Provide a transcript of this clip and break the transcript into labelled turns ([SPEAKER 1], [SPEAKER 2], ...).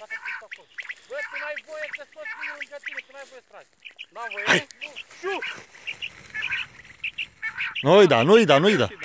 [SPEAKER 1] Dacă sunt acolo. Bă, tu n-ai voie să scoți mine lângă tine, tu n-ai voie să tragi.
[SPEAKER 2] N-am voie? Nu.
[SPEAKER 3] Nu-i da, nu-i da, nu-i da.
[SPEAKER 1] Și.